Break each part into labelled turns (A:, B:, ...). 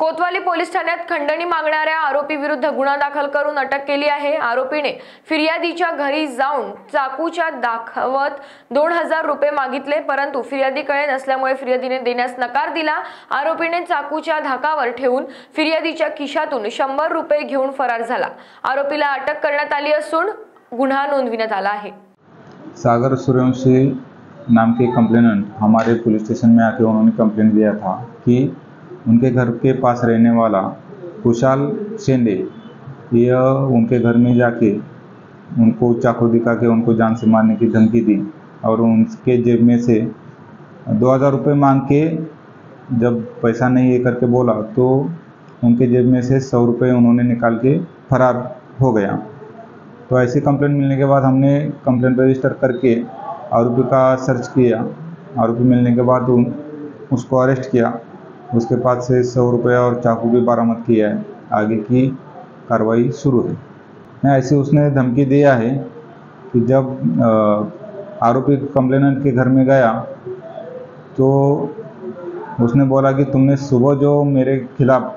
A: कोतवाली पोलीस ठाण्यात खंडणी मागणाऱ्या आरोपी विरुद्ध गुन्हा दाखल करून अटक केली आहे. आरोपीने फिर्यादीच्या घरी जाऊन चाकूच्या दाखवत दोन हजार रुपये मागितले परंतु फिर्यादीकडे नसल्यामुळे फिर्यादीने देण्यास नकार दिला. आरोपीने चाकूच्या धाकावर ठेवून फिर्यादीच्या खिशातून शंभर रुपये घेऊन फरार झाला. आरोपीला अटक करण्यात आली असून गुन्हा नोंदविण्यात आला आहे.
B: सागर सूर्यवंशी नाम के कंप्लेनेंट हमारे पुलिस स्टेशन में आके उन्होंने कंप्लेंट दिया था कि उनके घर के पास रहने वाला कुशाल शेंडे, यह उनके घर में जाके उनको चाकू दिखा के उनको जान से मारने की धमकी दी और उनके जेब में से दो हज़ार रुपये मांग के जब पैसा नहीं ये करके बोला तो उनके जेब में से सौ रुपये उन्होंने निकाल के फरार हो गया। तो ऐसी कंप्लेंट मिलने के बाद हमने कंप्लेंट रजिस्टर करके आरोपी का सर्च किया। आरोपी मिलने के बाद उन, उसको अरेस्ट किया। उसके पास से सौ रुपये और चाकू भी बरामद किया है। आगे की कार्रवाई शुरू है। ऐसे उसने धमकी दिया है कि जब आरोपी कंप्लेनेंट के घर में गया तो उसने बोला कि तुमने सुबह जो मेरे खिलाफ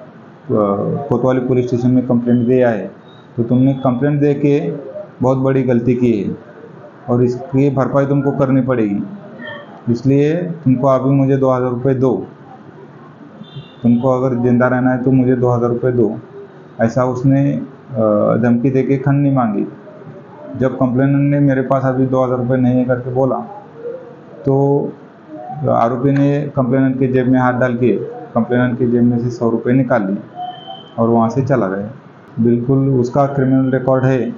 B: कोतवाली पुलिस स्टेशन में कंप्लेंट दिया है तो तुमने कंप्लेंट दे के बहुत बड़ी गलती की है और इसकी भरपाई तुमको करनी पड़ेगी। इसलिए तुमको अभी मुझे दो हज़ार रुपये दो। तुमको अगर ज़िंदा रहना है तो मुझे दो हज़ार रुपये दो। ऐसा उसने धमकी दे के खंडनी मांगी। जब कंप्लेनेंट ने मेरे पास अभी दो हज़ार रुपये नहीं है करके बोला तो आरोपी ने कंप्लेनेंट के जेब में हाथ डाल के कंप्लेनेंट के जेब में से सौ रुपये निकाल लिए और वहाँ से चला गया। बिल्कुल उसका क्रिमिनल रिकॉर्ड है।